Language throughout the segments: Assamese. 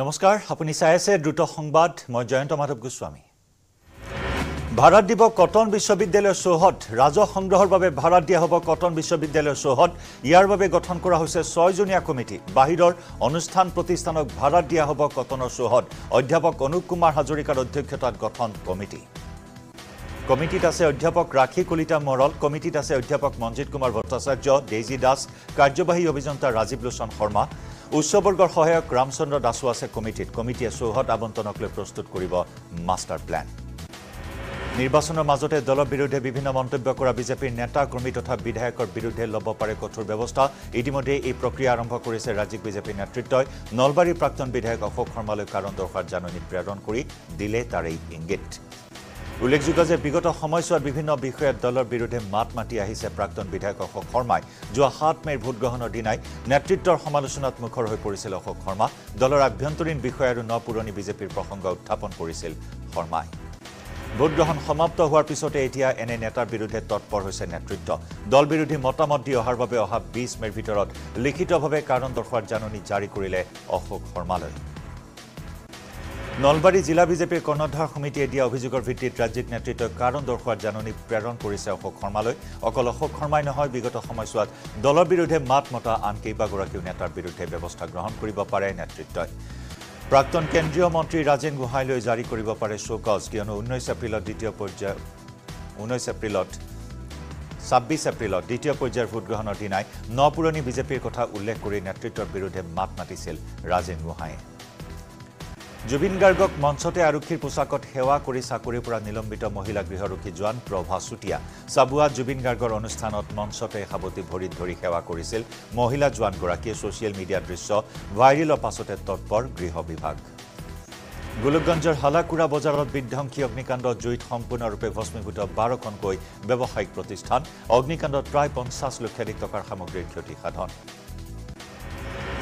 নমস্কাৰ আপুনি চাই আছে দ্ৰুত সংবাদ। মই জয়ন্ত মাধৱ গোস্বামী। ভাড়াত দিব কটন বিশ্ববিদ্যালয়ৰ চৌহদ। ৰাজহ সংগ্ৰহৰ বাবে ভাড়াত দিয়া হ'ব কটন বিশ্ববিদ্যালয়ৰ চৌহদ। ইয়াৰ বাবে গঠন কৰা হৈছে ছয়জনীয়া কমিটি। বাহিৰৰ অনুষ্ঠান প্ৰতিষ্ঠানক ভাড়াত দিয়া হ'ব কটনৰ চৌহদ। অধ্যাপক অনুপ কুমাৰ হাজৰিকাৰ অধ্যক্ষতাত গঠন কমিটি। কমিটিত আছে অধ্যাপক ৰাখী কলিতা মৰল। কমিটিত আছে অধ্যাপক মঞ্জিত কুমাৰ ভট্টাচাৰ্য ডেইজি দাস কাৰ্যবাহী অভিযন্তা ৰাজীৱ লোচন শৰ্মা। উচ্চবৰ্গৰ সহায়ক ৰামচন্দ্ৰ দাসো আছে কমিটিত। কমিটিয়ে চৌহদ আবণ্টনক লৈ প্ৰস্তুত কৰিব মাষ্টাৰ প্লেন। নিৰ্বাচনৰ মাজতে দলৰ বিৰুদ্ধে বিভিন্ন মন্তব্য কৰা বিজেপিৰ নেতা কৰ্মী তথা বিধায়কৰ বিৰুদ্ধে ল'ব পাৰে কঠোৰ ব্যৱস্থা। ইতিমধ্যে এই প্ৰক্ৰিয়া আৰম্ভ কৰিছে ৰাজ্যিক বিজেপিৰ নেতৃত্বই। নলবাৰীৰ প্ৰাক্তন বিধায়ক অশোক শৰ্মালৈ কাৰণ দৰ্শাৰ জাননী প্ৰেৰণ কৰি দিলে তাৰেই ইংগিত। উল্লেখযোগ্য যে বিগত সময়ছোৱাত বিভিন্ন বিষয়ত দলৰ বিৰুদ্ধে মাত মাতি আহিছে প্ৰাক্তন বিধায়ক অশোক শৰ্মাই। যোৱা সাত মেৰ ভোটগ্ৰহণৰ দিনাই নেতৃত্বৰ সমালোচনাত মুখৰ হৈ পৰিছিল অশোক শৰ্মা। দলৰ আভ্যন্তৰীণ বিষয় আৰু ন পুৰণি বিজেপিৰ প্ৰসংগ উত্থাপন কৰিছিল শৰ্মাই। ভোটগ্ৰহণ সমাপ্ত হোৱাৰ পিছতে এতিয়া এনে নেতাৰ বিৰুদ্ধে তৎপৰ হৈছে নেতৃত্ব। দল বিৰোধী মতামত দি অহাৰ বাবে অহা বিছ মেৰ ভিতৰত লিখিতভাৱে কাৰণ দৰ্শোৱাৰ জাননী জাৰি কৰিলে অশোক শৰ্মালৈ। নলবাৰী জিলা বিজেপিৰ কৰ্ণধাৰ সমিতিয়ে দিয়া অভিযোগৰ ভিত্তিত ৰাজ্যিক নেতৃত্বই কাৰণ দৰ্শোৱাৰ জাননী প্ৰেৰণ কৰিছে অশোক শৰ্মালৈ। অকল অশোক শৰ্মাই নহয় বিগত সময়ছোৱাত দলৰ বিৰুদ্ধে মাত মতা আন কেইবাগৰাকীও নেতাৰ বিৰুদ্ধে ব্যৱস্থা গ্ৰহণ কৰিব পাৰে নেতৃত্বই। প্ৰাক্তন কেন্দ্ৰীয় মন্ত্ৰী ৰাজেন গোহাঁইলৈ জাৰি কৰিব পাৰে শ্বকজ কিয়নো ঊনৈছ এপ্ৰিলত দ্বিতীয় পৰ্যায় ঊনৈছ এপ্ৰিলত ছাব্বিছ এপ্ৰিলত দ্বিতীয় পৰ্যায়ৰ ভোটগ্ৰহণৰ দিনাই ন পুৰণি বিজেপিৰ কথা উল্লেখ কৰি নেতৃত্বৰ বিৰুদ্ধে মাত মাতিছিল ৰাজেন গোহাঁয়ে জুবিন গাৰ্গক মঞ্চতে আৰক্ষীৰ পোছাকত সেৱা কৰি চাকৰিৰ পৰা নিলম্বিত মহিলা গৃহৰক্ষী জোৱান প্ৰভা চুতীয়া। চাবুৱাত জুবিন গাৰ্গৰ অনুষ্ঠানত মঞ্চতে সাৱটি ভৰিত ধৰি সেৱা কৰিছিল মহিলা জোৱানগৰাকীয়ে ছচিয়েল মিডিয়াৰ দৃশ্য ভাইৰেলৰ পাছতে তৎপৰ গৃহ বিভাগ। গোলকগঞ্জৰ হালাকুৰা বজাৰত বিধ্বংসী অগ্নিকাণ্ড জুইত সম্পূৰ্ণৰূপে ভস্মীভূত বাৰখনকৈ ব্যৱসায়িক প্ৰতিষ্ঠান। অগ্নিকাণ্ডত প্ৰায় পঞ্চাছ লক্ষাধিক টকাৰ সামগ্ৰীৰ ক্ষতি সাধন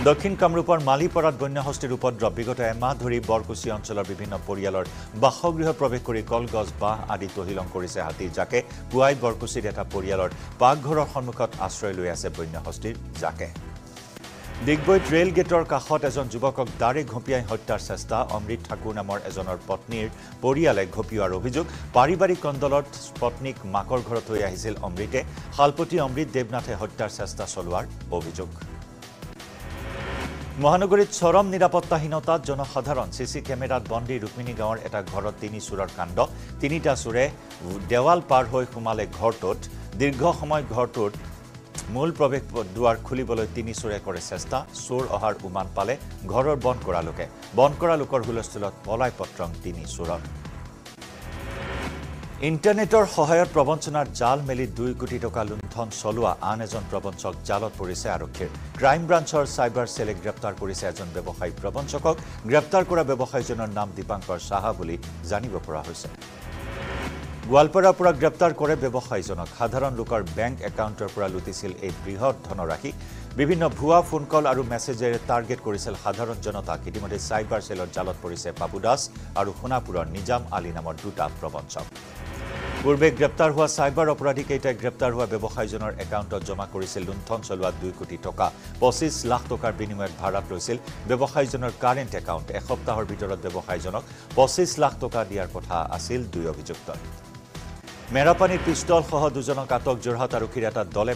দক্ষিণ কামৰূপৰ মালিপাৰাত বন্যহস্তীৰ উপদ্ৰৱ বিগত এমাহ ধৰি বৰকুচি অঞ্চলৰ বিভিন্ন পৰিয়ালৰ বাসগৃহত প্ৰৱেশ কৰি কলগছ বাঁহ আদি তহিলং কৰিছে হাতীৰ জাকে পুৱাই বৰকুচিৰ এটা পৰিয়ালৰ পাকঘৰৰ সন্মুখত আশ্ৰয় লৈ আছে বন্যহস্তীৰ জাকে ডিগবৈত ৰেল গেটৰ কাষত এজন যুৱকক দাৰে ঘপিয়াই হত্যাৰ চেষ্টা অমৃত ঠাকুৰ নামৰ এজনৰ পত্নীৰ পৰিয়ালে ঘপিওৱাৰ অভিযোগ পাৰিবাৰিক কণ্ডলত পত্নীক মাকৰ ঘৰত থৈ আহিছিল অমৃতে। শালপতি অমৃত দেৱনাথে হত্যাৰ চেষ্টা চলোৱাৰ অভিযোগ। মহানগৰীত চৰম নিৰাপত্তাহীনতাত জনসাধাৰণ চি চি কেমেৰাত বন্দী ৰুক্মিণী গাঁৱৰ এটা ঘৰত তিনি চোৰৰ কাণ্ড তিনিটা চোৰে দেৱাল পাৰ হৈ সোমালে ঘৰটোত। দীৰ্ঘ সময় ঘৰটোত মূল প্ৰৱেশ দুৱাৰ খুলিবলৈ তিনি চোৰে কৰে চেষ্টা চোৰ অহাৰ উমান পালে ঘৰৰ বন্ধ কৰা লোকে। বন্ধ কৰা লোকৰ হুলস্থুলত পলাই পত্ৰং তিনি চোৰৰ। ইণ্টাৰনেটৰ সহায়ত প্ৰবঞ্চনাৰ জাল মেলি দুই কোটি টকা লুণ্ঠন চলোৱা আন এজন প্ৰবঞ্চক জালত পৰিছে আৰক্ষীৰ। ক্ৰাইম ব্ৰাঞ্চৰ চাইবাৰ চেলে গ্ৰেপ্তাৰ কৰিছে এজন ব্যৱসায়ী প্ৰবঞ্চকক। গ্ৰেপ্তাৰ কৰা ব্যৱসায়ীজনৰ নাম দীপাংকৰ সাহা বুলি জানিব পৰা হৈছে। গোৱালপাৰাৰ পৰা গ্ৰেপ্তাৰ কৰে ব্যৱসায়ীজনক। সাধাৰণ লোকৰ বেংক একাউণ্টৰ পৰা লুটিছিল এই বৃহৎ ধনৰাশি। বিভিন্ন ভুৱা ফোন কল আৰু মেছেজেৰে টাৰ্গেট কৰিছিল সাধাৰণ জনতাক। ইতিমধ্যে চাইবাৰ চেলৰ জালত পৰিছে বাবু দাস আৰু সোণাপুৰৰ নিজাম আলী নামৰ দুটা প্ৰবঞ্চক। পূৰ্বে গ্ৰেপ্তাৰ হোৱা চাইবাৰ অপৰাধীকেইটাই গ্ৰেপ্তাৰ হোৱা ব্যৱসায়ীজনৰ একাউণ্টত জমা কৰিছিল লুণ্ঠন চলোৱা দুই কোটি টকা পঁচিছ লাখ টকাৰ বিনিময়ত ভাড়াত লৈছিল ব্যৱসায়ীজনৰ কাৰেণ্ট একাউণ্ট। এসপ্তাহৰ ভিতৰত ব্যৱসায়ীজনক পঁচিছ লাখ টকা দিয়াৰ কথা আছিল দুই অভিযুক্তই মেৰাপানীৰ পিষ্টলসহ দুজনক আটক যোৰহাট আৰক্ষীৰ এটা দলে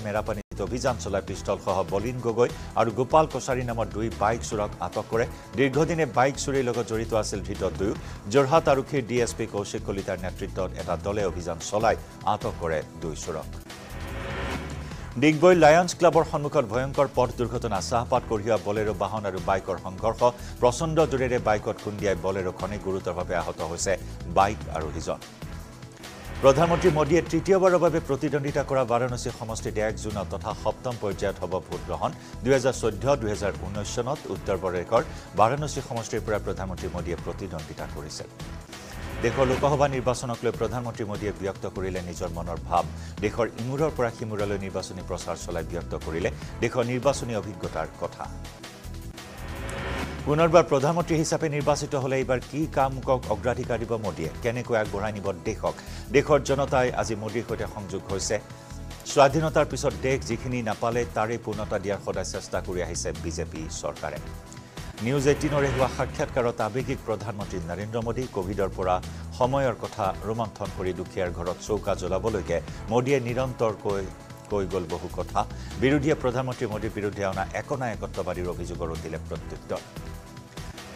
মেৰাপানীত অভিযান চলাই পিষ্টলসহ বলিন গগৈ আৰু গোপাল কছাৰী নামৰ দুই বাইক চোৰক আটক কৰে। দীৰ্ঘদিনে বাইক চুৰিৰ লগত জড়িত আছিল ধৃত দুয়ো। যোৰহাট আৰক্ষীৰ ডি এছ পি কৌশিক কলিতাৰ নেতৃত্বত এটা দলে অভিযান চলাই আটক কৰে দুই চোৰক। ডিগবৈ লায়ন্স ক্লাবৰ সন্মুখত ভয়ংকৰ পথ দুৰ্ঘটনা চাহপাত কঢ়িওৱা বলেৰো বাহন আৰু বাইকৰ সংঘৰ্ষ প্ৰচণ্ড জোৰেৰে বাইকত খুন্দিয়াই বলেৰোখনে গুৰুতৰভাৱে আহত হৈছে। বাইক আৰোহীজন প্ৰধানমন্ত্ৰী মোদীয়ে তৃতীয়বাৰৰ বাবে প্ৰতিদ্বন্দ্বিতা কৰা বাৰাণসী সমষ্টিত এক জুনত তথা সপ্তম পৰ্যায়ত হ'ব ভোটগ্ৰহণ। দুহেজাৰ চৈধ্য দুহেজাৰ ঊনৈছ চনত উত্তৰ প্ৰদেশৰ বাৰাণসী সমষ্টিৰ পৰা প্ৰধানমন্ত্ৰী মোদীয়ে প্ৰতিদ্বন্দ্বিতা কৰিছিল দেশৰ লোকসভা নিৰ্বাচনক লৈ প্ৰধানমন্ত্ৰী মোদীয়ে ব্যক্ত কৰিলে নিজৰ মনৰ ভাৱ। দেশৰ ইমূৰৰ পৰা সিমূৰলৈ নিৰ্বাচনী প্ৰচাৰ চলাই ব্যক্ত কৰিলে দেশৰ নিৰ্বাচনী অভিজ্ঞতাৰ কথা। পুনৰবাৰ প্ৰধানমন্ত্ৰী হিচাপে নিৰ্বাচিত হ'লে এইবাৰ কি কামকক অগ্ৰাধিকাৰ দিব মোদীয়ে? কেনেকৈ আগবঢ়াই নিব দেশক? দেশৰ জনতাই আজি মোদীৰ সৈতে সংযোগ হৈছে। স্বাধীনতাৰ পিছত দেশ যিখিনি নাপালে তাৰে পূৰ্ণতা দিয়াৰ সদায় চেষ্টা কৰি আহিছে বিজেপি চৰকাৰে। নিউজ এইটিনৰে হোৱা সাক্ষাৎকাৰত আৱেগিক প্ৰধানমন্ত্ৰী নৰেন্দ্ৰ মোদী কভিডৰ পৰা সময়ৰ কথা ৰোমন্থন কৰি দুখীয়াৰ ঘৰত চৌকা জ্বলাবলৈকে মোদীয়ে নিৰন্তৰকৈ কৈ গ'ল বহু কথা। বিৰোধীয়ে প্ৰধানমন্ত্ৰী মোদীৰ বিৰুদ্ধে অনা একনা একত্ববাদীৰ অভিযোগৰো দিলে প্ৰত্যুত্তৰ।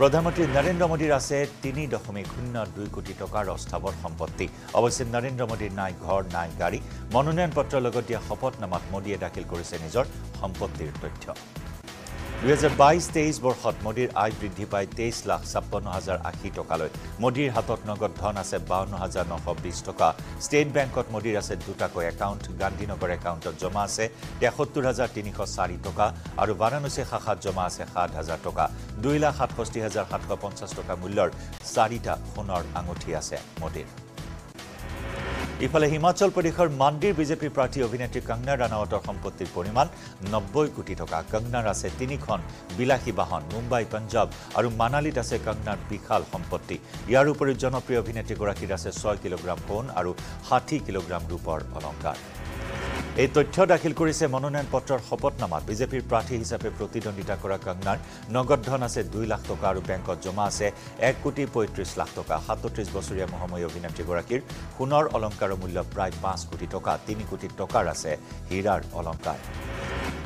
প্ৰধানমন্ত্ৰী নৰেন্দ্ৰ মোদীৰ আছে তিনি দশমিক শূন্য দুই কোটি টকাৰ অস্থাৱৰ সম্পত্তি। অৱশ্যে নৰেন্দ্ৰ মোদীৰ নাই ঘৰ নাই গাড়ী। মনোনয়ন পত্ৰৰ লগত দিয়া শপতনামাত মোদীয়ে দাখিল কৰিছে নিজৰ সম্পত্তিৰ তথ্য। দুহেজাৰ বাইছ তেইছ বৰ্ষত মোদীৰ আয় বৃদ্ধি পাই তেইছ লাখ ছাপন্ন হাজাৰ আশী টকালৈ। মোদীৰ হাতত নগদ ধন আছে বাৱন্ন হাজাৰ নশ বিছ টকা। ষ্টেট বেংকত মোদীৰ আছে দুটাকৈ একাউণ্ট। গান্ধীনগৰ একাউণ্টত জমা আছে তেসত্তৰ হাজাৰ তিনিশ চাৰি টকা আৰু বাৰাণসী শাখাত জমা আছে সাত হাজাৰ টকা। দুই লাখ সাতষষ্ঠি হাজাৰ সাতশ পঞ্চাছ টকা মূল্যৰ চাৰিটা সোণৰ আঙুঠি আছে মোদীৰ। ইফালে হিমাচল প্ৰদেশৰ মাণ্ডিৰ বিজেপি প্ৰাৰ্থী অভিনেত্ৰী কংগনা ৰাণাৱতৰ সম্পত্তিৰ পৰিমাণ নব্বৈ কোটি টকা। কংগনাৰ আছে তিনিখন বিলাসী বাহন মুম্বাই পঞ্জাৱ আৰু মানালীত আছে কংগনাৰ বিশাল সম্পত্তি। ইয়াৰ উপৰিও জনপ্ৰিয় অভিনেত্ৰীগৰাকীৰ আছে ছয় কিলোগ্ৰাম সোণ আৰু ষাঠি কিলোগ্ৰাম ৰূপৰ অলংকাৰ। এই তথ্য দাখিল কৰিছে মনোনয়ন পত্ৰৰ শপতনামাত। বিজেপিৰ প্ৰাৰ্থী হিচাপে প্ৰতিদ্বন্দ্বিতা কৰা কংগনাৰ নগদ ধন আছে দুই লাখ টকা আৰু বেংকত জমা আছে এক কোটি পঁয়ত্ৰিছ লাখ টকা। সাতত্ৰিছ বছৰীয়া মহাময়ী অভিনেত্ৰীগৰাকীৰ সোণৰ অলংকাৰৰ মূল্য প্ৰায় পাঁচ কোটি টকা। তিনি কোটি টকাৰ আছে হীৰাৰ অলংকাৰ।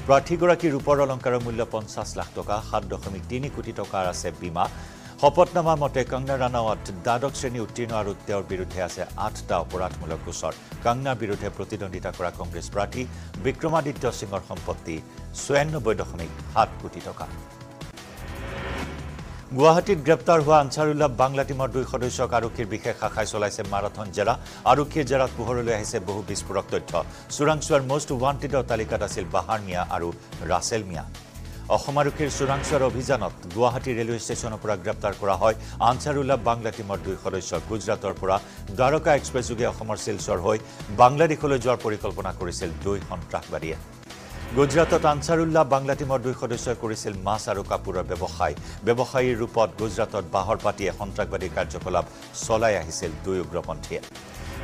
প্ৰাৰ্থীগৰাকীৰ ৰূপৰ অলংকাৰৰ মূল্য পঞ্চাছ লাখ টকা। সাত দশমিক তিনি কোটি টকাৰ আছে বীমা। শপতনামা মতে কংগনা ৰাণাৱত দ্বাদশ শ্ৰেণী উত্তীৰ্ণ আৰু তেওঁৰ বিৰুদ্ধে আছে আঠটা অপৰাধমূলক গোচৰ। কংগনাৰ বিৰুদ্ধে প্ৰতিদ্বন্দ্বিতা কৰা কংগ্ৰেছ প্ৰাৰ্থী বিক্ৰমাদিত্য সিঙৰ সম্পত্তি ছয়ান্নব্বৈ দশমিক সাত কোটি টকা। গুৱাহাটীত গ্ৰেপ্তাৰ হোৱা আনচাৰুল্লাহ বাংলা টীমৰ দুই সদস্যক আৰক্ষীৰ বিশেষ শাখাই চলাইছে মাৰাথন জেৰা। আৰক্ষীৰ জেৰাত পোহৰলৈ আহিছে বহু বিস্ফোৰক তথ্য। চোৰাংচোৱাৰ মষ্ট ৱান্টেডৰ তালিকাত আছিল বাহাৰ মিয়া আৰু ৰাছেল মিয়া। অসম আৰক্ষীৰ চোৰাংচোৱাৰ অভিযানত গুৱাহাটী ৰেলৱে ষ্টেচনৰ পৰা গ্ৰেপ্তাৰ কৰা হয়। আনচাৰুল্লাহ বাংলা টীমৰ দুই সদস্যক গুজৰাটৰ পৰা দ্বাৰকা এক্সপ্ৰেছযোগে অসমৰ শিলচৰ হৈ বাংলাদেশলৈ যোৱাৰ পৰিকল্পনা কৰিছিল দুই সন্ত্ৰাসবাদীয়ে। গুজৰাটত আনচাৰুল্লাহ বাংলা টীমৰ দুই সদস্যই কৰিছিল মাছ আৰু কাপোৰৰ ব্যৱসায়। ব্যৱসায়ীৰ ৰূপত গুজৰাটত বাহৰ পাতিয়ে সন্ত্ৰাসবাদী কাৰ্যকলাপ চলাই আহিছিল দুই উগ্ৰপন্থীয়ে।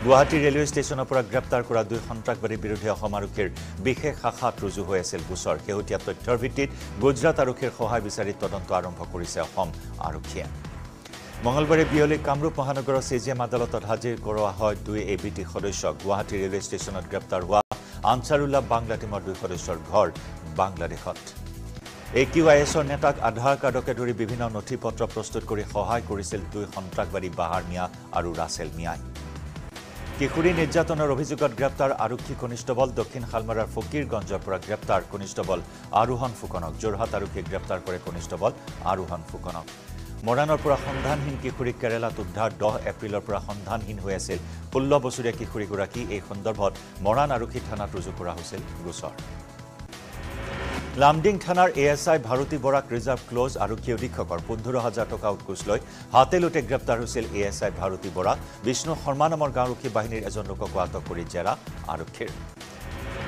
গুৱাহাটী ৰেলৱে ষ্টেচনৰ পৰা গ্ৰেপ্তাৰ কৰা দুই সন্ত্ৰাসবাদীৰ বিৰুদ্ধে অসম আৰক্ষীৰ বিশেষ শাখাত ৰুজু হৈ আছিল গোচৰ। শেহতীয়া তথ্যৰ ভিত্তিত গুজৰাট আৰক্ষীৰ সহায় বিচাৰি তদন্ত আৰম্ভ কৰিছে অসম আৰক্ষীয়ে। মঙলবাৰে বিয়লি কামৰূপ মহানগৰৰ চি জি এম আদালতত হাজিৰ কৰোৱা হয় দুই এ বি টি সদস্যক। গুৱাহাটী ৰেলৱে ষ্টেচনত গ্ৰেপ্তাৰ হোৱা আনচাৰুল্লাহ বাংলা টীমৰ দুই সদস্যৰ ঘৰ বাংলাদেশত। এ কিউ আই এছৰ নেতাক আধাৰ কাৰ্ডকে ধৰি বিভিন্ন নথি পত্ৰ প্ৰস্তুত কৰি সহায় কৰিছিল দুই সন্ত্ৰাসবাদী বাহাৰ মিয়া আৰু ৰাছেল মিয়াই। কিশোৰী নিৰ্যাতনৰ অভিযোগত গ্ৰেপ্তাৰ আৰক্ষী কনিষ্টবল দক্ষিণ শালমাৰাৰ ফকীৰগঞ্জৰ পৰা গ্ৰেপ্তাৰ কনিষ্টবল আৰোহণ ফুকনক। যোৰহাট আৰক্ষীয়ে গ্ৰেপ্তাৰ কৰে কনিষ্টবল আৰোহণ ফুকনক। মৰাণৰ পৰা সন্ধানহীন কিশোৰীক কেৰালাত উদ্ধাৰ দহ এপ্ৰিলৰ পৰা সন্ধানহীন হৈ আছিল। ষোল্ল বছৰীয়া কিশোৰীগৰাকী এই সন্দৰ্ভত মৰাণ আৰক্ষী থানাত ৰুজু কৰা হৈছিল গোচৰ। লামডিং থানাৰ A S I Bharati Barak reserve ক্লজ আৰক্ষী অধীক্ষকৰ পোন্ধৰ হাজাৰ টকা উৎকোচ লৈ হাতেলোতে গ্ৰেপ্তাৰ হৈছিল A S I Bharati Bora Bishnu Sharma নামৰ গাঁওৰক্ষী বাহিনীৰ এজন লোককো আটক কৰি জেৰা আৰক্ষীৰ।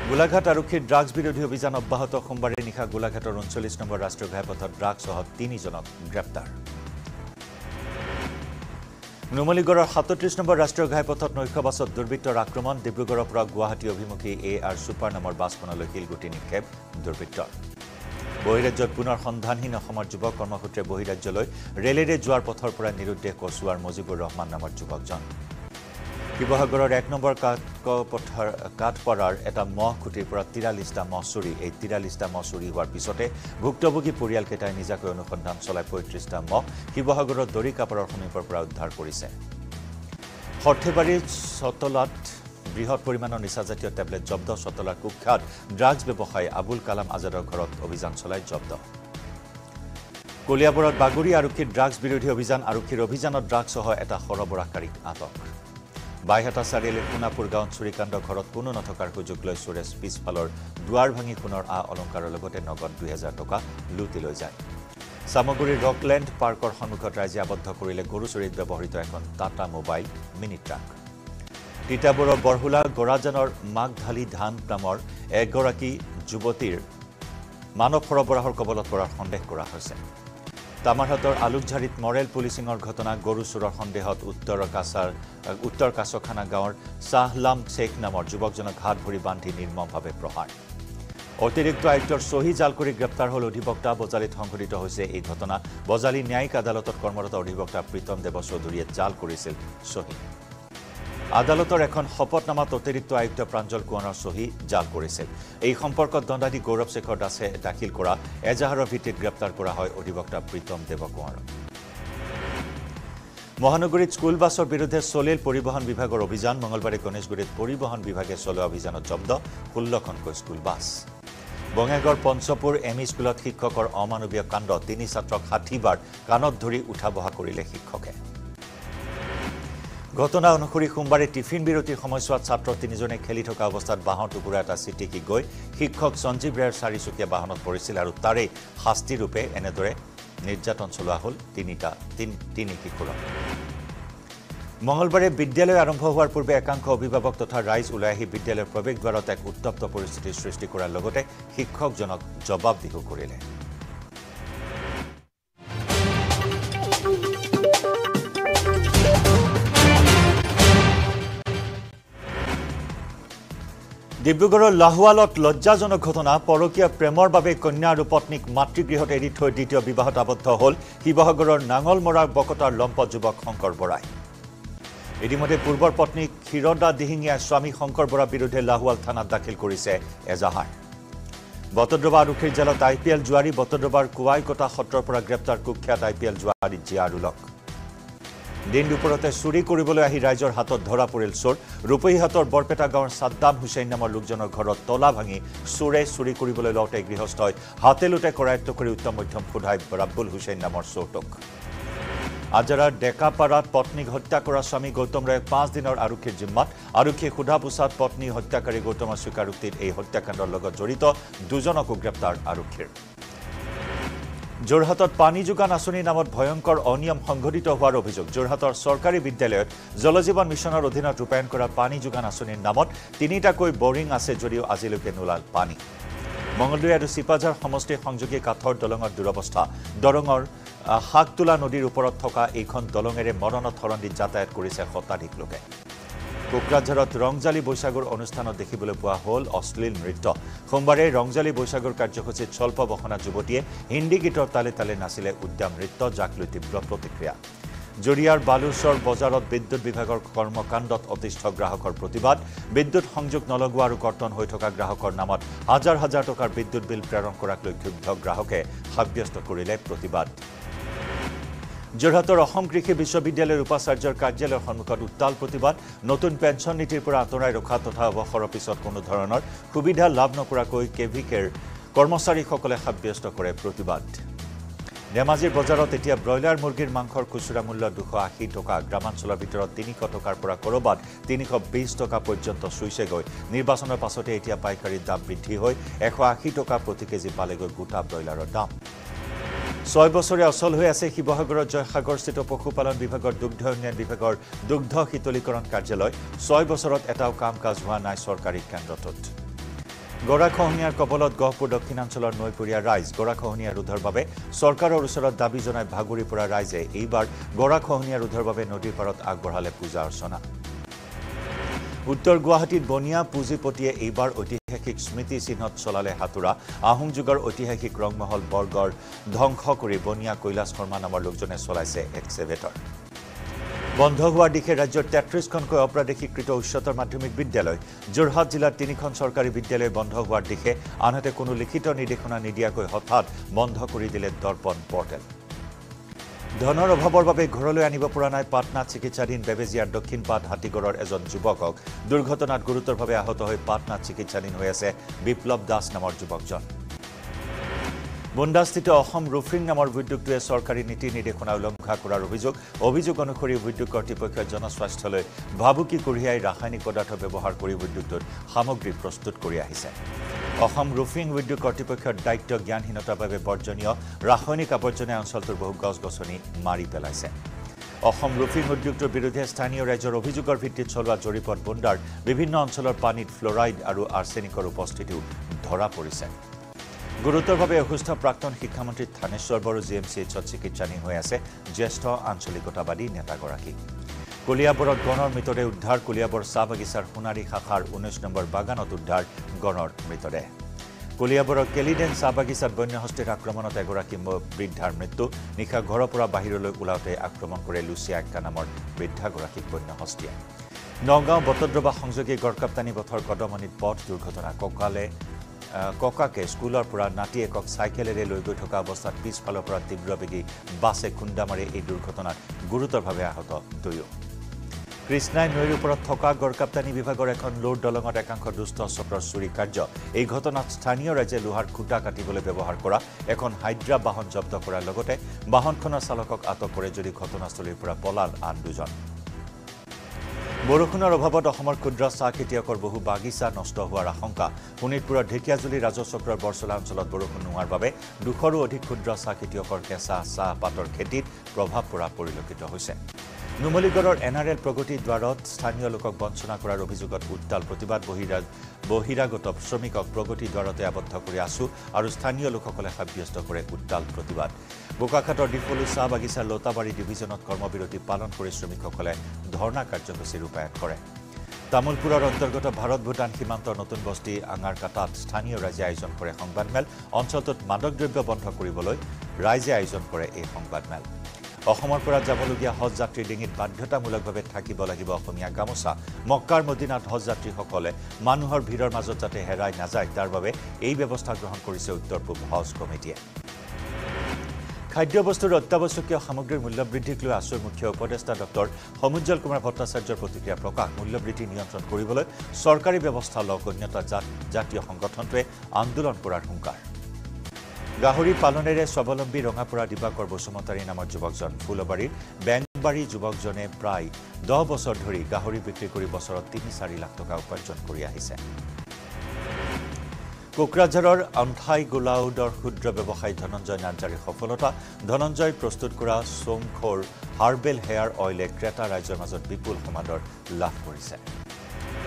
গোলাঘাট আৰক্ষীৰ ড্ৰাগছ বিৰোধী অভিযান অব্যাহত। সোমবাৰে নিশা গোলাঘাটৰ ঊনচল্লিছ নম্বৰ ৰাষ্ট্ৰীয় ঘাইপথত ড্ৰাগছসহ তিনিজনক গ্ৰেপ্তাৰ। নুমলীগড়ৰ সাতত্ৰিছ নম্বৰ ৰাষ্ট্ৰীয় ঘাইপথত নৈশ বাছত দুৰ্বৃত্তৰ আক্ৰমণ। ডিব্ৰুগড়ৰ পৰা গুৱাহাটী অভিমুখী এ আৰ ছুপাৰ নামৰ বাছখনলৈ শিলগুটি নিক্ষেপ দুৰ্বৃত্তৰ। বহিৰাজ্যত পুনৰ সন্ধানহীন অসমৰ যুৱক কৰ্মসূত্ৰে বহিৰাজ্যলৈ ৰেলেৰে যোৱাৰ পথৰ পৰা নিৰুদ্দেশ কচুৱাৰ মজিবুৰ ৰহমান নামৰ যুৱকজন। শিৱসাগৰৰ এক নম্বৰ কাঠপথাৰ কাঠপাৰাৰ এটা মহ খুঁটিৰ পৰা তিৰাল্লিছটা মহ চুৰি এই তিৰাল্লিছটা মহ চুৰি হোৱাৰ পিছতে ভুক্তভোগী পৰিয়ালকেইটাই নিজাকৈ অনুসন্ধান চলাই পঁয়ত্ৰিছটা মহ শিৱসাগৰৰ দৰিকাপাৰৰ সমীপৰ পৰা উদ্ধাৰ কৰিছে। সৰ্থেবাৰীৰ চতলাত বৃহৎ পৰিমাণৰ নিচাজাতীয় টেবলেট জব্দ চতলাৰ কুখ্যাত ড্ৰাগছ ব্যৱসায়ী আবুল কালাম আজাদৰ ঘৰত অভিযান চলাই জব্দ। কলিয়াবৰত বাগৰি আৰক্ষীৰ ড্ৰাগছ বিৰোধী অভিযান আৰক্ষীৰ অভিযানত ড্ৰাগছসহ এটা সৰবৰাহকাৰীক আটক। বাইহাটা চাৰিআলিৰ সোণাপুৰ গাঁৱত চুৰিকাণ্ড ঘৰত কোনো নথকাৰ সুযোগ লৈ চুৰেশ পিছফালৰ দুৱাৰ ভাঙি সোণৰ আ অলংকাৰৰ লগতে নগদ দুহেজাৰ টকা লুটি লৈ যায়। চামগুৰিৰ ৰকলেণ্ড পাৰ্কৰ সন্মুখত ৰাইজে আবদ্ধ কৰিলে গৰু চুৰিত ব্যৱহৃত এখন টাটা মোবাইল মিনি ট্ৰাক। তিতাবৰৰ বৰহুলা গৰাজানৰ মাঘঢালি ধান নামৰ এগৰাকী যুৱতীৰ মানৱ সৰবৰাহৰ কবলত পৰাৰ সন্দেহ কৰা হৈছে। তামাৰহাটৰ আলুকঝাৰীত মৰেল পুলিচিঙৰ ঘটনা গৰু চোৰৰ সন্দেহত উত্তৰ কাছাৰ উত্তৰ কাছখানা গাঁৱৰ শ্বাহলাম শ্বেখ নামৰ যুৱকজনক হাত ভৰি বান্ধি নিৰ্মমভাৱে প্ৰহাৰ। অতিৰিক্ত আয়ুক্তৰ চহী জাল কৰি গ্ৰেপ্তাৰ হ'ল অধিবক্তা বজালীত সংঘটিত হৈছে এই ঘটনা। বজালী ন্যায়িক আদালতত কৰ্মৰত অধিবক্তা প্ৰীতম দেৱ চৌধুৰীয়ে জাল কৰিছিল চহী আদালতৰ এখন শপতনামাত অতিৰিক্ত আয়ুক্ত প্ৰাঞ্জল কোঁৱৰৰ চহী জাল কৰিছিল এই সম্পৰ্কত দণ্ডাধী গৌৰৱ শেখৰ দাসে দাখিল কৰা এজাহাৰৰ ভিত্তিত গ্ৰেপ্তাৰ কৰা হয় অধিবক্তা প্ৰীতম দেৱ কোঁৱৰক মহানগৰীত স্কুল বাছৰ বিৰুদ্ধে চলিল পৰিবহণ বিভাগৰ অভিযান মঙলবাৰে গণেশগুৰিত পৰিবহণ বিভাগে চলোৱা অভিযানত জব্দ ষোল্লখনকৈ স্কুল বাছ। বঙাইগাঁৱৰ পঞ্চপুৰ এম ই স্কুলত শিক্ষকৰ অমানৱীয় কাণ্ড তিনি ছাত্ৰক ষাঠিবাৰ কাণত ধৰি উঠা বহা কৰিলে শিক্ষকে। ঘটনা অনুসৰি সোমবাৰে টিফিন বিৰতিৰ সময়ছোৱাত ছাত্ৰ তিনিজনে খেলি থকা অৱস্থাত বাঁহৰ টুকুৰা এটা ছিটিকি গৈ শিক্ষক সঞ্জীৱ ৰায়ৰ চাৰিচকীয়া বাহনত পৰিছিল আৰু তাৰেই শাস্তিৰূপে এনেদৰে নিৰ্যাতন চলোৱা হ'ল তিনিটা তিনি কিশোৰক মঙলবাৰে বিদ্যালয় আৰম্ভ হোৱাৰ পূৰ্বে একাংশ অভিভাৱক তথা ৰাইজ ওলাই আহি বিদ্যালয়ৰ প্ৰৱেশদ্বাৰত এক উত্তপ্ত পৰিস্থিতিৰ সৃষ্টি কৰাৰ লগতে শিক্ষকজনক জবাবদিহি কৰিলে। ডিব্ৰুগড়ৰ লাহোৱালত লজ্জাজনক ঘটনা পৰকীয়া প্ৰেমৰ বাবে কন্যা আৰু পত্নীক মাতৃগৃহত এৰি থৈ দ্বিতীয় বিবাহত আবদ্ধ হ'ল শিৱসাগৰৰ নাঙলমৰাৰ বকতাৰ লম্প যুৱক শংকৰ বৰাই। ইতিমধ্যে পূৰ্বৰ পত্নী ক্ষীৰদা দিহিঙীয়া স্বামী শংকৰ বৰাৰ বিৰুদ্ধে লাহোৱাল থানাত দাখিল কৰিছে এজাহাৰ। বটদ্ৰৱা আৰক্ষীৰ জালত আই পি এল জোৱাৰী বটদ্ৰৱাৰ কোৱাইকটা সত্ৰৰ পৰা গ্ৰেপ্তাৰ কুখ্যাত আই পি এল জোৱাৰী জিয়াৰুলক দিন দুপৰতে চুৰি কৰিবলৈ আহি ৰাইজৰ হাতত ধৰা পৰিল চোৰ। ৰূপহীহাটৰ বৰপেটা গাঁৱৰ ছাদ্দাম হুছেইন নামৰ লোকজনৰ ঘৰত তলা ভাঙি চোৰে চুৰি কৰিবলৈ লওঁতে গৃহস্থই হাতেলোতে কৰায়ত্ব কৰি উত্তম মধ্যম সোধাই ৰাব্বুল হুছেইন নামৰ চোৰটোক। আজাৰাৰ ডেকাপাৰাত পত্নীক হত্যা কৰা স্বামী গৌতম ৰায়ক পাঁচ দিনৰ আৰক্ষীৰ জিম্মাত। আৰক্ষীয়ে সোধা পোছাত পত্নী হত্যাকাৰী গৌতমৰ স্বীকাৰোক্তিত এই হত্যাকাণ্ডৰ লগত জড়িত দুজনকো গ্ৰেপ্তাৰ আৰক্ষীৰ। যোৰহাটত পানী যোগান আঁচনিৰ নামত ভয়ংকৰ অনিয়ম সংঘটিত হোৱাৰ অভিযোগ। যোৰহাটৰ চৰকাৰী বিদ্যালয়ত জলজীৱন মিছনৰ অধীনত ৰূপায়ণ কৰা পানী যোগান আঁচনিৰ নামত তিনিটাকৈ বৰিং আছে যদিও আজিলৈকে নোলাল পানী। মঙলদৈ আৰু চিপাঝাৰ সমষ্টিৰ সংযোগী কাঠৰ দলঙৰ দুৰৱস্থা। দৰঙৰ শাকতোলা নদীৰ ওপৰত থকা এইখন দলঙেৰে মৰণত শৰণ দি যাতায়াত কৰিছে শতাধিক লোকে। কোকৰাঝাৰত ৰংজালী বৈশাগুৰ অনুষ্ঠানত দেখিবলৈ পোৱা হ'ল অশ্লীল নৃত্য। সোমবাৰে ৰংজালী বৈশাগুৰ কাৰ্যসূচীত স্বল্প বসনা যুৱতীয়ে হিন্দী গীতৰ তালে তালে নাচিলে উদ্যাম নৃত্য যাক লৈ তীব্ৰ প্ৰতিক্ৰিয়া। জৰিয়াৰ বালুচৰ বজাৰত বিদ্যুৎ বিভাগৰ কৰ্মকাণ্ডত অতিষ্ঠ গ্ৰাহকৰ প্ৰতিবাদ। বিদ্যুৎ সংযোগ নলগোৱা আৰু কৰ্তন হৈ থকা গ্ৰাহকৰ নামত হাজাৰ হাজাৰ টকাৰ বিদ্যুৎ বিল প্ৰেৰণ কৰাক লৈ ক্ষুব্ধ গ্ৰাহকে সাব্যস্ত কৰিলে প্ৰতিবাদ। যোৰহাটৰ অসম কৃষি বিশ্ববিদ্যালয়ৰ উপাচাৰ্যৰ কাৰ্যালয়ৰ সন্মুখত উত্তাল প্ৰতিবাদ। নতুন পেঞ্চন নীতিৰ পৰা আঁতৰাই ৰখা তথা অৱসৰৰ পিছত কোনো ধৰণৰ সুবিধা লাভ নকৰাকৈ কে ভি কেৰ কৰ্মচাৰীসকলে সাব্যস্ত কৰে প্ৰতিবাদ। ধেমাজিৰ বজাৰত এতিয়া ব্ৰইলাৰ মুৰ্গীৰ মাংসৰ খুচুৰা মূল্য দুশ আশী টকা। গ্ৰামাঞ্চলৰ ভিতৰত তিনিশ টকাৰ পৰা ক'ৰবাত তিনিশ বিছ টকা পৰ্যন্ত চুইছেগৈ। নিৰ্বাচনৰ পাছতে এতিয়া পাইকাৰীৰ দাম বৃদ্ধি হৈ এশ আশী টকা প্ৰতি কেজি পালেগৈ গোটা ব্ৰইলাৰৰ দাম। ছয় বছৰে অচল হৈ আছে শিৱসাগৰৰ জয়সাগৰস্থিত পশুপালন বিভাগৰ দুগ্ধ উন্নয়ন বিভাগৰ দুগ্ধ শীতলীকৰণ কাৰ্যালয়। ছয় বছৰত এটাও কাম কাজ হোৱা নাই চৰকাৰী কেন্দ্ৰটোত। গৰাখহনীয়াৰ কবলত গহপুৰ দক্ষিণাঞ্চলৰ নৈপৰীয়া ৰাইজ গৰাখহনীয়া ৰোধৰ বাবে চৰকাৰৰ ওচৰত দাবী জনাই ভাগৰি পৰা ৰাইজে এইবাৰ গৰাখহনীয়া ৰোধৰ বাবে নদীৰ পাৰত আগবঢ়ালে পূজা অৰ্চনা। উত্তৰ গুৱাহাটীত বনিয়া পুঁজিপতিয়ে এইবাৰ ঐতিহাসিক স্মৃতি চিহ্নত চলালে সাঁতোৰা। আহোম যুগৰ ঐতিহাসিক ৰংমহল বৰ্গৰ ধ্বংস কৰি বনিয়া কৈলাশ শৰ্মা নামৰ লোকজনে চলাইছে এক্সেভেটৰ বন্ধ হোৱাৰ দিশে ৰাজ্যৰ তেত্ৰিছখনকৈ অপ্ৰাদেশীকৃত উচ্চতৰ মাধ্যমিক বিদ্যালয়। যোৰহাট জিলাৰ তিনিখন চৰকাৰী বিদ্যালয় বন্ধ হোৱাৰ দিশে আনহাতে কোনো লিখিত নিৰ্দেশনা নিদিয়াকৈ হঠাৎ বন্ধ কৰি দিলে দৰ্পণ পৰ্টেল। ধনৰ অভাৱৰ বাবে ঘৰলৈ আনিব পৰা নাই পাটনাত চিকিৎসাধীন বেবেজিয়াৰ দক্ষিণ পাট হাতীগড়ৰ এজন যুৱকক। দুৰ্ঘটনাত গুৰুতৰভাৱে আহত হৈ পাটনাত চিকিৎসাধীন হৈ আছে বিপ্লৱ দাস নামৰ যুৱকজন। বুন্দাস্থিত অসম ৰুফিং নামৰ উদ্যোগটোৱে চৰকাৰী নীতি নিৰ্দেশনা উলংঘা কৰাৰ অভিযোগ। অভিযোগ অনুসৰি উদ্যোগ কৰ্তৃপক্ষই জনস্বাস্থ্যলৈ ভাবুকি কঢ়িয়াই ৰাসায়নিক পদাৰ্থ ব্যৱহাৰ কৰি উদ্যোগটোত সামগ্ৰী প্ৰস্তুত কৰি আহিছে। অসম ৰুফিং উদ্যোগ কৰ্তৃপক্ষৰ দায়িত্ব জ্ঞানহীনতাৰ বাবে বৰ্জনীয়। ৰাসায়নিক আৱৰ্জনাই অঞ্চলটোৰ বহু গছ গছনি মাৰি পেলাইছে। অসম ৰুফিং উদ্যোগটোৰ বিৰুদ্ধে স্থানীয় ৰাইজৰ অভিযোগৰ ভিত্তিত চলোৱা জৰীপত বুন্দাৰ বিভিন্ন অঞ্চলৰ পানীত ফ্লৰাইড আৰু আৰ্ছেনিকৰ উপস্থিতিও ধৰা পৰিছে। গুৰুতৰভাৱে অসুস্থ প্ৰাক্তন শিক্ষামন্ত্ৰী Thaneswar Boro G M C এইচত চিকিৎসাধীন হৈ আছে জ্যেষ্ঠ আঞ্চলিকতাবাদী নেতাগৰাকী। কলিয়াবৰত গণৰ মৃতদেহ উদ্ধাৰ কলিয়াবৰ চাহ বাগিচাৰ সোণাৰী শাখাৰ ঊনৈছ নম্বৰ বাগানত উদ্ধাৰ গণৰ মৃতদেহ। কলিয়াবৰৰ কেলিডেন চাহ বাগিচাত বন্যহস্তীৰ আক্ৰমণত এগৰাকী বৃদ্ধাৰ মৃত্যু। নিশা ঘৰৰ পৰা বাহিৰলৈ ওলাওঁতে আক্ৰমণ কৰে লুচিয়া এক্কা নামৰ বৃদ্ধাগৰাকীক বন্যহস্তীয়ে। নগাঁও বটদ্ৰবা সংযোগী গড়কাপ্তানী পথৰ কদমনিত পথ দুৰ্ঘটনা। ককালে ককাকে স্কুলৰ পৰা নাতিয়েকক চাইকেলেৰে লৈ গৈ থকা অৱস্থাত পিছফালৰ পৰা তীব্ৰবেগী বাছে খুন্দা মাৰি এই দুৰ্ঘটনাত গুৰুতৰভাৱে আহত দুয়ো। কৃষ্ণাই নৈৰ ওপৰত থকা গড়কাপ্তানী বিভাগৰ এখন লোড দলঙত একাংশ দুষ্ট চক্ৰৰ চুৰি কাৰ্য। এই ঘটনাত স্থানীয় ৰাইজে লোহাৰ খুঁটা কাটিবলৈ ব্যৱহাৰ কৰা এখন হাইড্ৰা বাহন জব্দ কৰাৰ লগতে বাহনখনৰ চালকক আটক কৰে যদি ঘটনাস্থলীৰ পৰা পলাল আন দুজন। বৰষুণৰ অভাৱত অসমৰ ক্ষুদ্ৰ চাহ খেতিয়কৰ বহু বাগিচা নষ্ট হোৱাৰ আশংকা। শোণিতপুৰৰ ঢেকীয়াজুলি ৰাজচক্ৰৰ বৰচলা অঞ্চলত বৰষুণ নোহোৱাৰ বাবে দুশৰো অধিক ক্ষুদ্ৰ চাহ খেতিয়কৰ কেঁচা চাহপাতৰ খেতিত প্ৰভাৱ পৰা পৰিলক্ষিত হৈছে। নুমলীগড়ৰ এন আৰ এল প্ৰগতি দ্বাৰত স্থানীয় লোকক বঞ্চনা কৰাৰ অভিযোগত উত্তাল প্ৰতিবাদ বহিৰাগ বহিৰাগত শ্ৰমিকক প্ৰগতি দ্বাৰতে আবদ্ধ কৰি আছো আৰু স্থানীয় লোকসকলে সাব্যস্ত কৰে উত্তাল প্ৰতিবাদ। বোকাখাটৰ ডিফলু চাহ বাগিচাৰ লতাবাৰী ডিভিজনত কৰ্মবিৰতি পালন কৰি শ্ৰমিকসকলে ধৰ্ণা কাৰ্যসূচী ৰূপায়ণ কৰে। তামোলপুৰৰ অন্তৰ্গত ভাৰত ভূটান সীমান্তৰ নতুন বস্তি আঙাৰকাটাত স্থানীয় ৰাইজে আয়োজন কৰে সংবাদমেল। অঞ্চলটোত মাদক দ্ৰব্য বন্ধ কৰিবলৈ ৰাইজে আয়োজন কৰে এই সংবাদমেল। অসমৰ পৰা যাবলগীয়া হজ যাত্ৰীৰ ডিঙিত বাধ্যতামূলকভাৱে থাকিব লাগিব অসমীয়া গামোচা। মক্কাৰ মদিনাত হজ যাত্ৰীসকলে মানুহৰ ভিৰৰ মাজত যাতে হেৰাই নাযায় তাৰ বাবে এই ব্যৱস্থা গ্ৰহণ কৰিছে উত্তৰ পূব হজ কমিটিয়ে। খাদ্যবস্তুৰ অত্যাৱশ্যকীয় সামগ্ৰীৰ মূল্যবৃদ্ধিক লৈ আছুৰ মুখ্য উপদেষ্টা ডক্টৰ সমুজ্জ্বল কুমাৰ ভট্টাচাৰ্যৰ প্ৰতিক্ৰিয়া প্ৰকাশ। মূল্যবৃদ্ধি নিয়ন্ত্ৰণ কৰিবলৈ চৰকাৰী ব্যৱস্থা লওক অন্যতা জাতীয় সংগঠনটোৱে আন্দোলন কৰাৰ হুংকাৰ। গাহৰি পালনেৰে স্বাৱলম্বী ৰঙাপৰা দিবাকৰ বসুমতাৰী নামৰ যুৱকজন। ফুলবাৰীৰ বেংবাৰী যুৱকজনে প্ৰায় দহ বছৰ ধৰি গাহৰি বিক্ৰী কৰি বছৰত তিনি চাৰি লাখ টকা উপাৰ্জন কৰি আহিছে। কোকৰাঝাৰৰ অন্থাই গোলাউডৰ ক্ষুদ্ৰ ব্যৱসায়ী ধনঞ্জয় নাৰ্জাৰীৰ সফলতা ধনঞ্জয় প্ৰস্তুত কৰা সোমখোৰ হাৰ্বেল হেয়াৰ অইলে ক্ৰেতা ৰাইজৰ মাজত বিপুল সমাদৰ লাভ কৰিছে।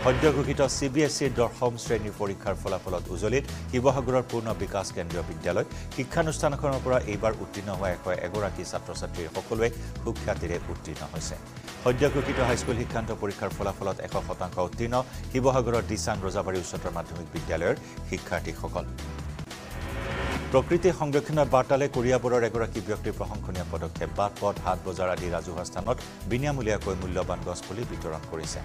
সদ্য ঘোষিত চি বি এছ ইৰ দশম শ্ৰেণীৰ পৰীক্ষাৰ ফলাফলত উজলিত শিৱসাগৰৰ পূৰ্ণ বিকাশ কেন্দ্ৰীয় বিদ্যালয় শিক্ষানুষ্ঠানখনৰ পৰা এইবাৰ উত্তীৰ্ণ হোৱা এশ এগৰাকী ছাত্ৰ ছাত্ৰীৰ সকলোৱে সুখ্যাতিৰে উত্তীৰ্ণ হৈছে। সদ্য ঘোষিত হাইস্কুল শিক্ষান্ত পৰীক্ষাৰ ফলাফলত এশ শতাংশ উত্তীৰ্ণ শিৱসাগৰৰ দিচাং ৰজাবাৰী উচ্চতৰ মাধ্যমিক বিদ্যালয়ৰ শিক্ষাৰ্থীসকল। প্ৰকৃতি সংৰক্ষণৰ বাৰ্তালে কোৰিয়াবোৰৰ এগৰাকী ব্যক্তিৰ প্ৰশংসনীয় পদক্ষেপ। বাট পথ হাট বজাৰ আদি ৰাজহুৱা স্থানত বিনামূলীয়াকৈ মূল্যৱান গছপুলি বিতৰণ কৰিছে।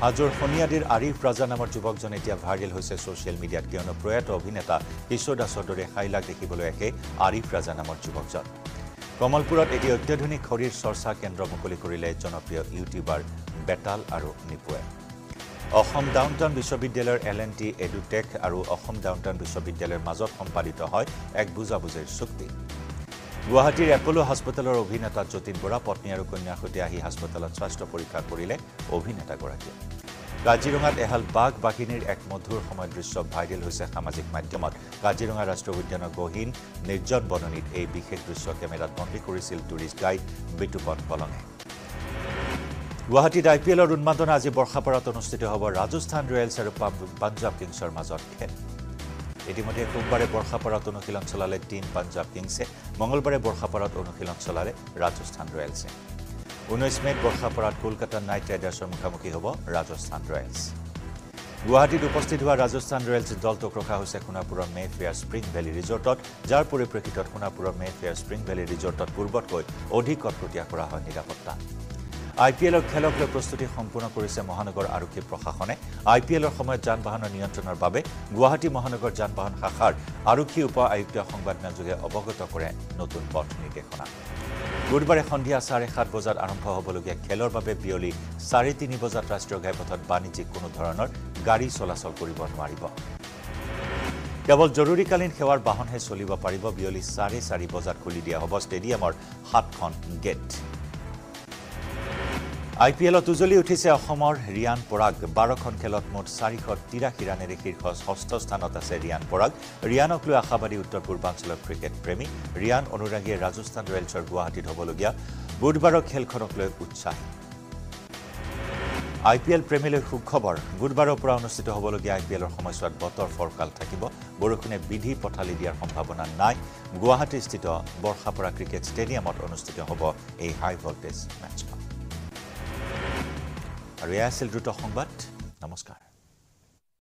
হাজোৰ শনিয়াদীৰ আৰিফ ৰাজা নামৰ যুৱকজন এতিয়া ভাইৰেল হৈছে ছ'চিয়েল মিডিয়াত। কিয়নো প্ৰয়াত অভিনেতা কিশোৰ দাসৰ দৰে সাইলাক দেখিবলৈ একে আৰিফ ৰাজা নামৰ যুৱকজন। কমলপুৰত এটি অত্যাধুনিক শৰীৰ চৰ্চা কেন্দ্ৰ মুকলি কৰিলে জনপ্ৰিয় ইউটিউবাৰ বেতাল আৰু নিপুৱে। অসম ডাউন টাউন বিশ্ববিদ্যালয়ৰ এল এন টি এডুটেক আৰু অসম ডাউন টাউন বিশ্ববিদ্যালয়ৰ মাজত সম্পাদিত হয় এক বুজাবুজিৰ চুক্তি। গুৱাহাটীৰ এপলো হাস্পতালৰ অভিনেতা যতীন বৰা পত্নী আৰু কন্যাৰ সৈতে আহি হাস্পতালত স্বাস্থ্য পৰীক্ষা কৰিলে অভিনেতাগৰাকীয়ে। কাজিৰঙাত এহাল বাঘ বাঘিনীৰ এক মধুৰ সময় দৃশ্য ভাইৰেল হৈছে সামাজিক মাধ্যমত। কাজিৰঙা ৰাষ্ট্ৰীয় উদ্যানৰ গহীন নিৰ্জন বননিত এই বিশেষ দৃশ্য কেমেৰাত বন্দী কৰিছিল টুৰিষ্ট গাইড বিতুপন কলঙে। গুৱাহাটীত আই পি এলৰ উন্মাদনা আজি বৰ্ষাপাৰাত অনুষ্ঠিত হ'ব ৰাজস্থান ৰয়েলছ আৰু পাঞ্জাৱ কিংছৰ মাজত খেল। ইতিমধ্যে সোমবাৰে বৰ্ষাপাৰাত অনুশীলন চলালে টীম পাঞ্জাৱ কিংছে মঙলবাৰে বৰ্ষাপাৰাত অনুশীলন চলালে ৰাজস্থান ৰয়েলছে। ঊনৈছ মে'ত বৰ্ষাপাৰাত কলকাতা নাইট ৰাইডাৰ্ছৰ মুখামুখি হ'ব ৰাজস্থান ৰয়েলছ। গুৱাহাটীত উপস্থিত হোৱা ৰাজস্থান ৰয়েলছ দলটোক ৰখা হৈছে সোণাপুৰৰ মে ফেয়াৰ স্প্ৰিং ভেলী ৰিজৰ্টত যাৰ পৰিপ্ৰেক্ষিতত সোণাপুৰৰ মে ফেয়াৰ স্প্ৰিং ভেলী ৰিজৰ্টত পূৰ্বতকৈ অধিক কটকটীয়া কৰা হয় নিৰাপত্তা। আই পি এলৰ খেলক লৈ প্ৰস্তুতি সম্পূৰ্ণ কৰিছে মহানগৰ আৰক্ষী প্ৰশাসনে। আই পি এলৰ সময়ত যান বাহনৰ নিয়ন্ত্ৰণৰ বাবে গুৱাহাটী মহানগৰ যান বাহন শাখাৰ আৰক্ষী উপ আয়ুক্ত সংবাদমেলযোগে অৱগত কৰে নতুন পথ নিৰ্দেশনা। বুধবাৰে সন্ধিয়া চাৰে সাত বজাত আৰম্ভ হ'বলগীয়া খেলৰ বাবে বিয়লি চাৰে তিনি বজাত ৰাষ্ট্ৰীয় ঘাইপথত বাণিজ্যিক কোনো ধৰণৰ গাড়ী চলাচল কৰিব নোৱাৰিব। কেৱল জৰুৰীকালীন সেৱাৰ বাহনহে চলিব পাৰিব বিয়লি চাৰে চাৰি বজাত খুলি দিয়া হ'ব ষ্টেডিয়ামৰ সাতখন গেট। আই পি এলত উজলি উঠিছে অসমৰ ৰিয়ান পৰাগ। বাৰখন খেলত মুঠ চাৰিশ তিৰাশী ৰানেৰে শীৰ্ষ ষষ্ঠ স্থানত আছে ৰিয়ান পৰাগ। ৰিয়ানক লৈ আশাবাদী উত্তৰ পূৰ্বাঞ্চলৰ ক্ৰিকেট প্ৰেমী। ৰিয়ান অনুৰাগীয়ে ৰাজস্থান ৰয়েলছৰ গুৱাহাটীত হ'বলগীয়া। বুধবাৰৰ খেলখনক লৈ উৎসাহী। আই পি এল প্ৰেমীলৈ সুখবৰ। বুধবাৰৰ পৰা অনুষ্ঠিত হ'বলগীয়া আই পি এলৰ সময়ছোৱাত বতৰ ফৰকাল থাকিব। বৰষুণে বিধি পথালি দিয়াৰ সম্ভাৱনা নাই। গুৱাহাটীস্থিত বৰ্ষাপৰা ক্ৰিকেট ষ্টেডিয়ামত অনুষ্ঠিত হ'ব এই হাই ভল্টেজ মেটছখন আৰু এয়া আছিল দ্ৰুত সংবাদ। নমস্কাৰ।